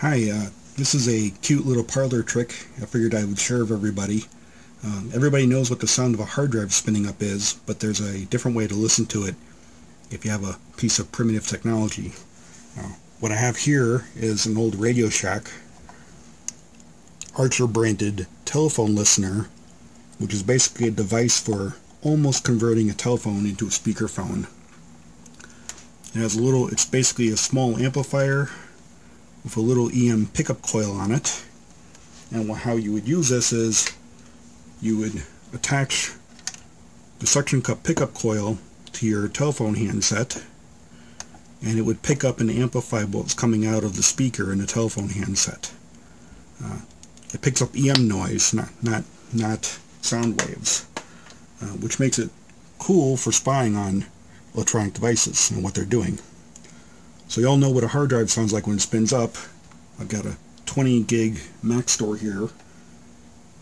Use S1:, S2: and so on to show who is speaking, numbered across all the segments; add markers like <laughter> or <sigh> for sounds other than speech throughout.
S1: Hi, uh, this is a cute little parlor trick I figured I would share with everybody. Um, everybody knows what the sound of a hard drive spinning up is, but there's a different way to listen to it if you have a piece of primitive technology. Uh, what I have here is an old Radio Shack Archer branded telephone listener, which is basically a device for almost converting a telephone into a speakerphone. It has a little, it's basically a small amplifier with a little EM pickup coil on it. And how you would use this is you would attach the suction cup pickup coil to your telephone handset and it would pick up and amplify what's coming out of the speaker in the telephone handset. Uh, it picks up EM noise, not not not sound waves, uh, which makes it cool for spying on electronic devices and what they're doing. So you all know what a hard drive sounds like when it spins up. I've got a 20 gig Maxtor here.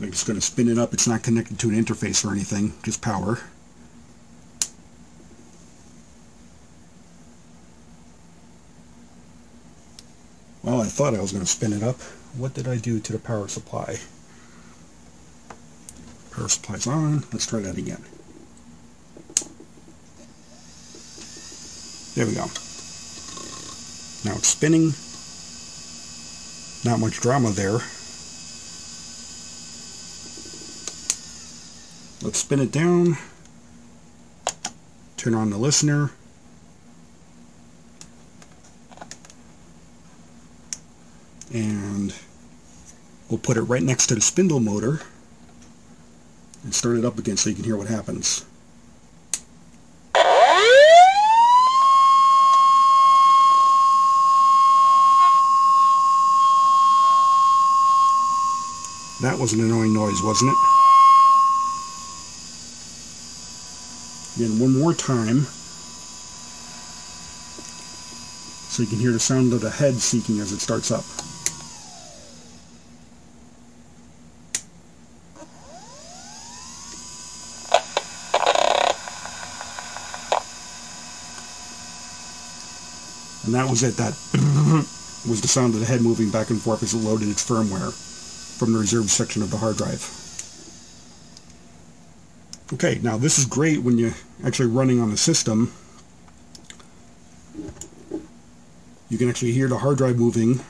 S1: I'm just going to spin it up. It's not connected to an interface or anything, just power. Well, I thought I was going to spin it up. What did I do to the power supply? Power supply's on. Let's try that again. There we go. Now it's spinning. Not much drama there. Let's spin it down. Turn on the listener. And we'll put it right next to the spindle motor and start it up again so you can hear what happens. That was an annoying noise, wasn't it? Again, one more time. So you can hear the sound of the head seeking as it starts up. And that was it. That <laughs> was the sound of the head moving back and forth as it loaded its firmware from the reserve section of the hard drive. Okay, now this is great when you're actually running on the system. You can actually hear the hard drive moving,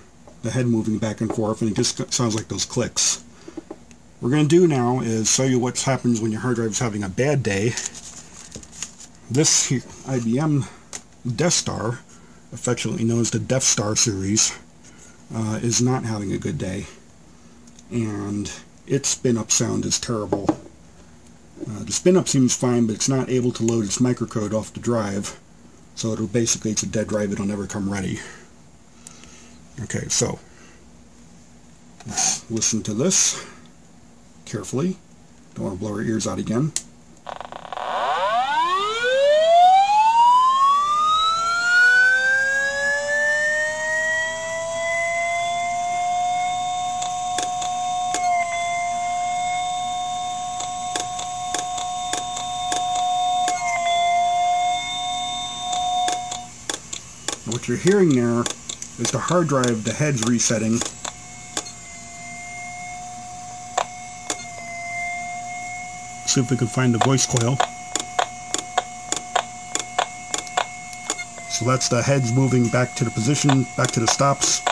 S1: the head moving back and forth, and it just sounds like those clicks. What we're going to do now is show you what happens when your hard drive is having a bad day. This IBM Deskstar, affectionately known as the Death Star series, uh, is not having a good day and its spin-up sound is terrible. Uh, the spin-up seems fine, but it's not able to load its microcode off the drive, so it'll basically, it's a dead drive, it'll never come ready. Okay, so, let's listen to this carefully. Don't want to blow our ears out again. What you're hearing there is the hard drive, the head's resetting. See if we can find the voice coil. So that's the heads moving back to the position, back to the stops,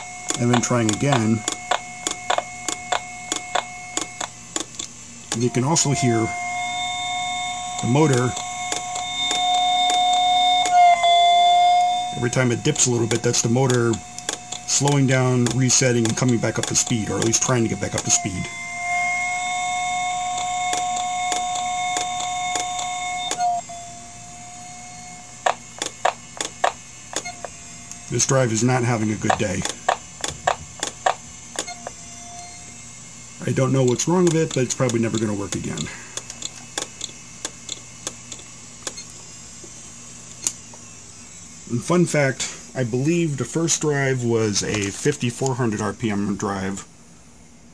S1: and then trying again. And you can also hear the motor Every time it dips a little bit, that's the motor slowing down, resetting, and coming back up to speed, or at least trying to get back up to speed. This drive is not having a good day. I don't know what's wrong with it, but it's probably never going to work again. And fun fact, I believe the first drive was a 5400 RPM drive,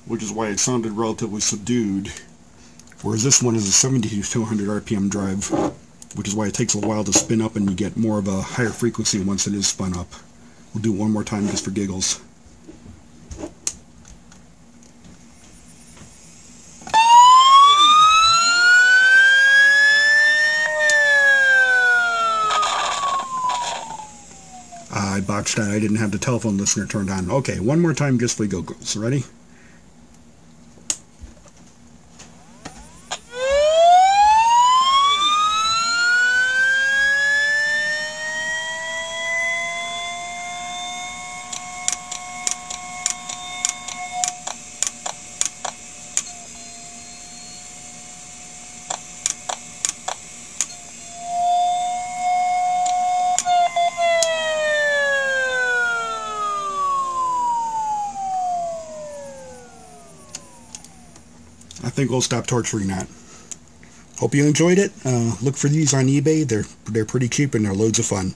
S1: which is why it sounded relatively subdued, whereas this one is a 7200 RPM drive, which is why it takes a while to spin up and you get more of a higher frequency once it is spun up. We'll do it one more time just for giggles. Botched that. I didn't have the telephone listener turned on. Okay, one more time just for go girls. Ready? I think we'll stop torturing that. Hope you enjoyed it. Uh, look for these on eBay. They're they're pretty cheap and they're loads of fun.